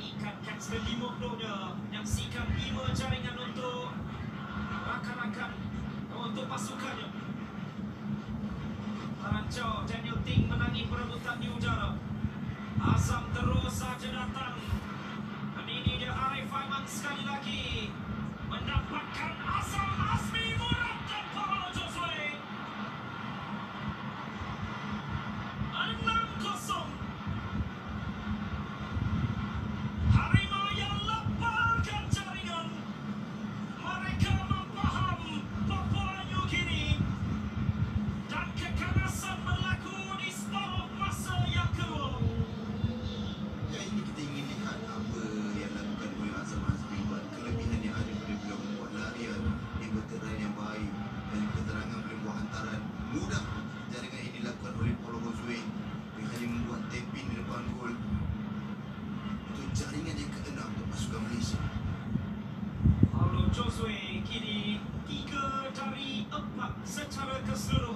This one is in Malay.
melihat catch ke-50-nya Menyaksikan lima jaringan untuk rakan-rakan untuk pasukannya. Terancau Daniel Ting menangi perebutan di udara. Azam terus saja datang. Dan ini dia Arif Aiman sekali lagi mudah jaringan ini dilakukan oleh Paulo Josue dia hanya membuat tapin di depan gol. Untuk jaringan yang keenam untuk pasukan Malaysia. Paulo Josue kini tiga dari empat secara keseluruhan